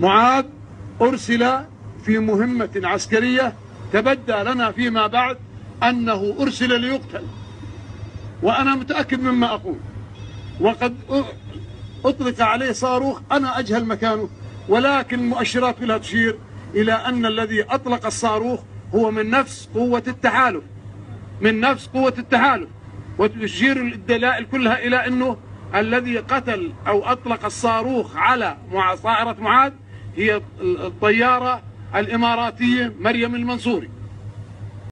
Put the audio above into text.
معاذ أرسل في مهمة عسكرية تبدى لنا فيما بعد أنه أرسل ليقتل. وأنا متأكد مما أقول. وقد أطلق عليه صاروخ أنا أجهل مكانه ولكن مؤشرات كلها تشير إلى أن الذي أطلق الصاروخ هو من نفس قوة التحالف. من نفس قوة التحالف. وتشير الدلائل كلها إلى أنه الذي قتل أو أطلق الصاروخ على طائرة معاذ هي الطيارة الإماراتية مريم المنصوري.